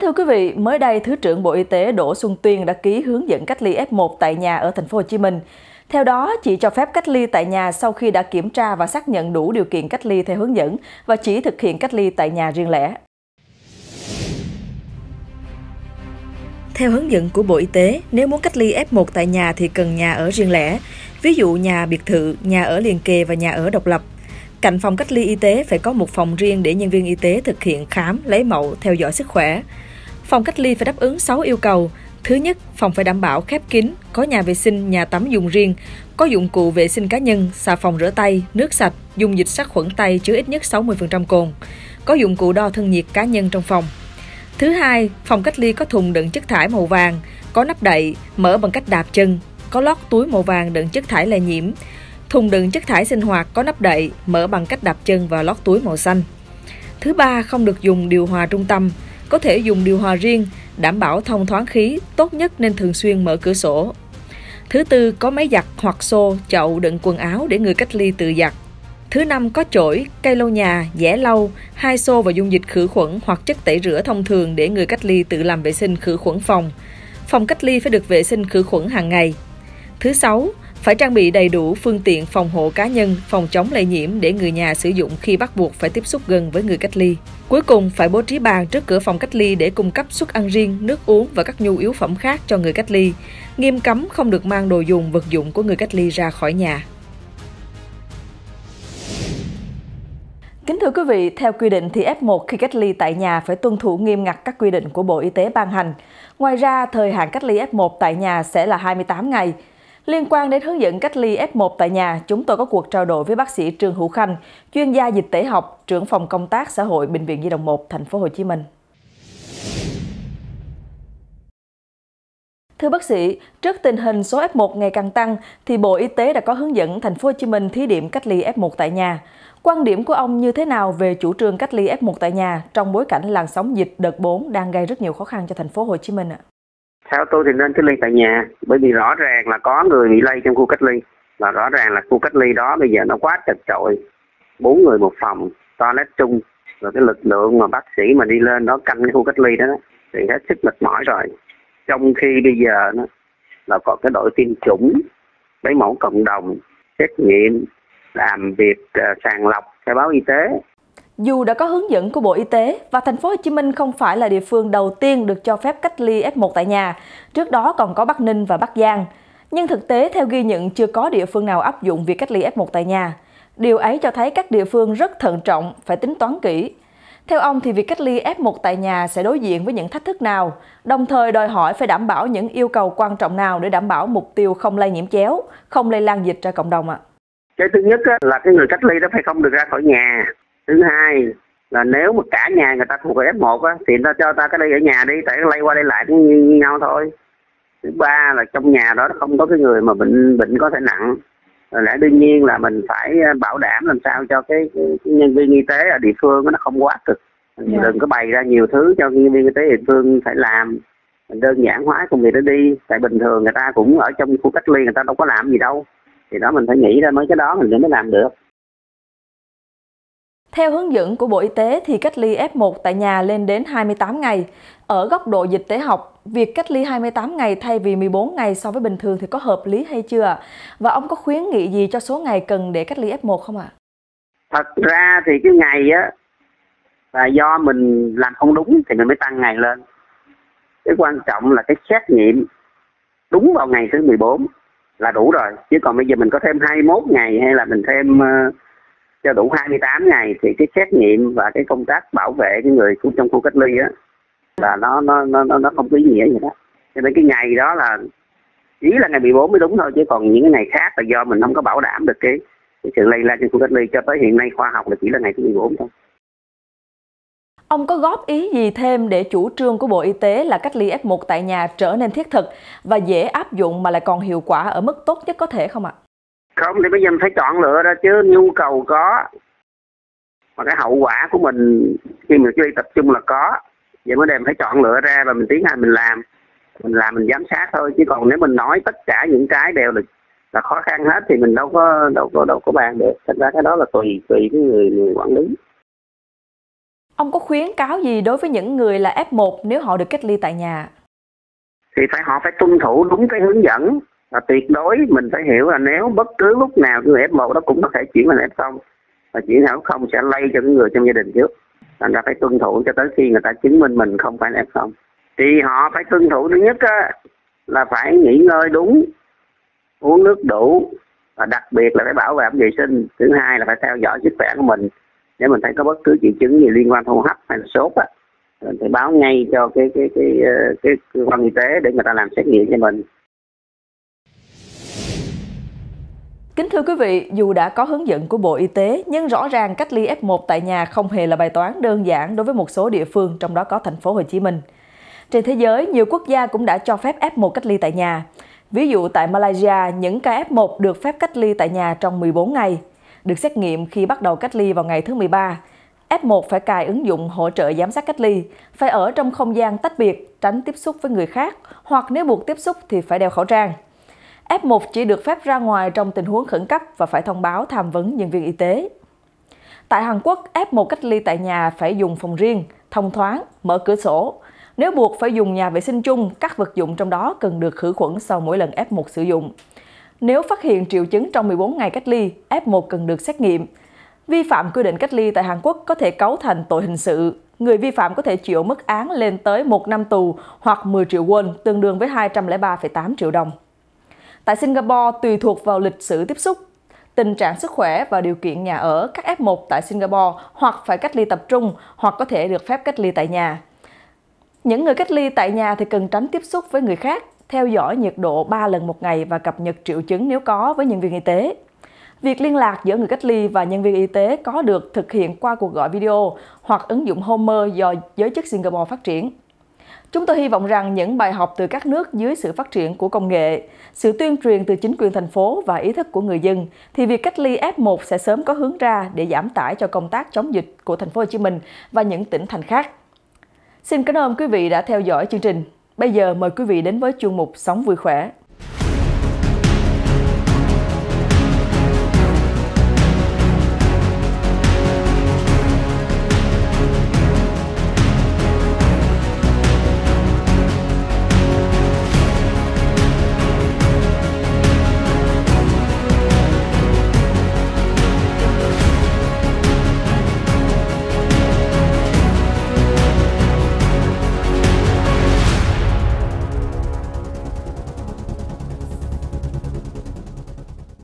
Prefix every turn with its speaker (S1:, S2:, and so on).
S1: thưa quý vị, mới đây Thứ trưởng Bộ Y tế Đỗ Xuân Tuyên đã ký hướng dẫn cách ly F1 tại nhà ở thành phố Hồ Chí Minh. Theo đó, chỉ cho phép cách ly tại nhà sau khi đã kiểm tra và xác nhận đủ điều kiện cách ly theo hướng dẫn và chỉ thực hiện cách ly tại nhà riêng lẻ. Theo hướng dẫn của Bộ Y tế, nếu muốn cách ly F1 tại nhà thì cần nhà ở riêng lẻ, ví dụ nhà biệt thự, nhà ở liền kề và nhà ở độc lập. Cạnh phòng cách ly y tế phải có một phòng riêng để nhân viên y tế thực hiện khám, lấy mẫu, theo dõi sức khỏe. Phòng cách ly phải đáp ứng 6 yêu cầu. Thứ nhất, phòng phải đảm bảo khép kín, có nhà vệ sinh, nhà tắm dùng riêng, có dụng cụ vệ sinh cá nhân, xà phòng rửa tay, nước sạch, dung dịch sát khuẩn tay chứa ít nhất 60% cồn, có dụng cụ đo thân nhiệt cá nhân trong phòng. Thứ hai, phòng cách ly có thùng đựng chất thải màu vàng, có nắp đậy, mở bằng cách đạp chân, có lót túi màu vàng đựng chất thải lây nhiễm, thùng đựng chất thải sinh hoạt có nắp đậy, mở bằng cách đạp chân và lót túi màu xanh. Thứ ba, không được dùng điều hòa trung tâm, có thể dùng điều hòa riêng, đảm bảo thông thoáng khí, tốt nhất nên thường xuyên mở cửa sổ. Thứ tư, có máy giặt hoặc xô, chậu đựng quần áo để người cách ly tự giặt. Thứ năm có chổi, cây lau nhà, dẻ lau, hai xô và dung dịch khử khuẩn hoặc chất tẩy rửa thông thường để người cách ly tự làm vệ sinh khử khuẩn phòng. Phòng cách ly phải được vệ sinh khử khuẩn hàng ngày. Thứ sáu, phải trang bị đầy đủ phương tiện phòng hộ cá nhân, phòng chống lây nhiễm để người nhà sử dụng khi bắt buộc phải tiếp xúc gần với người cách ly. Cuối cùng, phải bố trí bàn trước cửa phòng cách ly để cung cấp suất ăn riêng, nước uống và các nhu yếu phẩm khác cho người cách ly. Nghiêm cấm không được mang đồ dùng, vật dụng của người cách ly ra khỏi nhà. Kính thưa quý vị, theo quy định thì F1 khi cách ly tại nhà phải tuân thủ nghiêm ngặt các quy định của Bộ Y tế ban hành. Ngoài ra, thời hạn cách ly F1 tại nhà sẽ là 28 ngày. Liên quan đến hướng dẫn cách ly F1 tại nhà, chúng tôi có cuộc trao đổi với bác sĩ Trương Hữu Khanh, chuyên gia dịch tễ học, trưởng phòng công tác xã hội bệnh viện Di đồng 1 thành phố Hồ Chí Minh. Thưa bác sĩ, trước tình hình số F1 ngày càng tăng thì Bộ Y tế đã có hướng dẫn thành phố Hồ Chí Minh thí điểm cách ly F1 tại nhà. Quan điểm của ông như thế nào về chủ trương cách ly F1 tại nhà trong bối cảnh làn sóng dịch đợt 4 đang gây rất nhiều khó khăn cho thành phố Hồ Chí Minh ạ?
S2: Theo tôi thì nên cách ly tại nhà bởi vì rõ ràng là có người bị lây trong khu cách ly. Và rõ ràng là khu cách ly đó bây giờ nó quá chật chội. Bốn người một phòng toilet chung. Rồi cái lực lượng mà bác sĩ mà đi lên đó canh cái khu cách ly đó thì hết sức mệt mỏi rồi. Trong khi bây giờ nó là còn cái đội tiêm chủng lấy mẫu cộng đồng xét nghiệm làm việc uh, sàng lọc khai báo y tế
S1: dù đã có hướng dẫn của Bộ Y tế và thành phố Hồ Chí Minh không phải là địa phương đầu tiên được cho phép cách ly F1 tại nhà, trước đó còn có Bắc Ninh và Bắc Giang. Nhưng thực tế theo ghi nhận chưa có địa phương nào áp dụng việc cách ly F1 tại nhà. Điều ấy cho thấy các địa phương rất thận trọng, phải tính toán kỹ. Theo ông thì việc cách ly F1 tại nhà sẽ đối diện với những thách thức nào, đồng thời đòi hỏi phải đảm bảo những yêu cầu quan trọng nào để đảm bảo mục tiêu không lây nhiễm chéo, không lây lan dịch ra cộng đồng ạ? À?
S2: Cái thứ nhất là cái người cách ly đó phải không được ra khỏi nhà thứ hai là nếu mà cả nhà người ta thuộc về F1 á thì ta cho ta cái đây ở nhà đi tại lây qua đây lại cũng như, như nhau thôi. Thứ ba là trong nhà đó không có cái người mà bệnh bệnh có thể nặng. Rồi lẽ đương nhiên là mình phải ờ, bảo đảm làm sao cho cái, cái, cái nhân viên y tế ở địa phương nó không quá cực mình yeah. Đừng có bày ra nhiều thứ cho nhân viên y tế địa phương phải làm. Mình đơn giản hóa công việc đó đi. Tại bình thường người ta cũng ở trong khu cách ly người ta đâu có làm gì đâu. Thì đó mình phải nghĩ ra mấy cái đó mình mới làm được
S1: theo hướng dẫn của Bộ Y tế thì cách ly F1 tại nhà lên đến 28 ngày. Ở góc độ dịch tế học, việc cách ly 28 ngày thay vì 14 ngày so với bình thường thì có hợp lý hay chưa? Và ông có khuyến nghị gì cho số ngày cần để cách ly F1 không ạ?
S2: Thật ra thì cái ngày á là do mình làm không đúng thì mình mới tăng ngày lên. Cái quan trọng là cái xét nghiệm đúng vào ngày thứ 14 là đủ rồi. Chứ còn bây giờ mình có thêm 21 ngày hay là mình thêm uh, cho đủ 28 ngày thì cái xét nghiệm và cái công tác bảo vệ cái người trong khu cách ly á là nó nó nó nó không có ý nghĩa gì đó cho nên cái ngày đó là chỉ là ngày 14 mới đúng thôi chứ còn những cái ngày khác là do mình không có bảo đảm được cái, cái sự lây lan trong khu cách ly cho tới hiện nay khoa học là chỉ là ngày thứ 14 thôi.
S1: Ông có góp ý gì thêm để chủ trương của Bộ Y tế là cách ly F1 tại nhà trở nên thiết thực và dễ áp dụng mà lại còn hiệu quả ở mức tốt nhất có thể không ạ?
S2: Không thì bây giờ mình phải chọn lựa ra chứ nhu cầu có. Mà cái hậu quả của mình khi mình đi tập trung là có. Vậy mới đem phải chọn lựa ra và mình tiến hành mình làm. Mình làm mình giám sát thôi. Chứ còn nếu mình nói tất cả những cái đều là là khó khăn hết thì mình đâu có đâu có đâu có bàn được. Thật ra cái đó là tùy tùy cái người, người quản lý.
S1: Ông có khuyến cáo gì đối với những người là F1 nếu họ được cách ly tại nhà?
S2: Thì phải họ phải tuân thủ đúng cái hướng dẫn và tuyệt đối mình phải hiểu là nếu bất cứ lúc nào người F1 đó cũng có thể chuyển thành F0 và chuyển thành F0 sẽ lây cho những người trong gia đình trước. Thành ra phải tuân thủ cho tới khi người ta chứng minh mình không phải là F0. Thì họ phải tuân thủ thứ nhất á, là phải nghỉ ngơi đúng, uống nước đủ và đặc biệt là phải bảo vệ vệ sinh. Thứ hai là phải theo dõi sức khỏe của mình nếu mình thấy có bất cứ triệu chứng gì liên quan hô hấp hay là sốt á thì báo ngay cho cái cái cái cái, cái cơ quan y tế để người ta làm xét nghiệm cho mình
S1: Kính thưa quý vị, dù đã có hướng dẫn của Bộ Y tế, nhưng rõ ràng cách ly F1 tại nhà không hề là bài toán đơn giản đối với một số địa phương, trong đó có thành phố Hồ Chí Minh. Trên thế giới, nhiều quốc gia cũng đã cho phép F1 cách ly tại nhà. Ví dụ tại Malaysia, những ca F1 được phép cách ly tại nhà trong 14 ngày, được xét nghiệm khi bắt đầu cách ly vào ngày thứ 13. F1 phải cài ứng dụng hỗ trợ giám sát cách ly, phải ở trong không gian tách biệt, tránh tiếp xúc với người khác, hoặc nếu buộc tiếp xúc thì phải đeo khẩu trang. F1 chỉ được phép ra ngoài trong tình huống khẩn cấp và phải thông báo tham vấn nhân viên y tế. Tại Hàn Quốc, F1 cách ly tại nhà phải dùng phòng riêng, thông thoáng, mở cửa sổ. Nếu buộc phải dùng nhà vệ sinh chung, các vật dụng trong đó cần được khử khuẩn sau mỗi lần F1 sử dụng. Nếu phát hiện triệu chứng trong 14 ngày cách ly, F1 cần được xét nghiệm. Vi phạm quy định cách ly tại Hàn Quốc có thể cấu thành tội hình sự. Người vi phạm có thể chịu mức án lên tới 1 năm tù hoặc 10 triệu won, tương đương với 203,8 triệu đồng. Tại Singapore, tùy thuộc vào lịch sử tiếp xúc, tình trạng sức khỏe và điều kiện nhà ở, các F1 tại Singapore hoặc phải cách ly tập trung hoặc có thể được phép cách ly tại nhà. Những người cách ly tại nhà thì cần tránh tiếp xúc với người khác, theo dõi nhiệt độ 3 lần một ngày và cập nhật triệu chứng nếu có với nhân viên y tế. Việc liên lạc giữa người cách ly và nhân viên y tế có được thực hiện qua cuộc gọi video hoặc ứng dụng Homer do giới chức Singapore phát triển. Chúng tôi hy vọng rằng những bài học từ các nước dưới sự phát triển của công nghệ, sự tuyên truyền từ chính quyền thành phố và ý thức của người dân thì việc cách ly F1 sẽ sớm có hướng ra để giảm tải cho công tác chống dịch của thành phố Hồ Chí Minh và những tỉnh thành khác. Xin cảm ơn quý vị đã theo dõi chương trình. Bây giờ mời quý vị đến với chuyên mục Sống vui khỏe.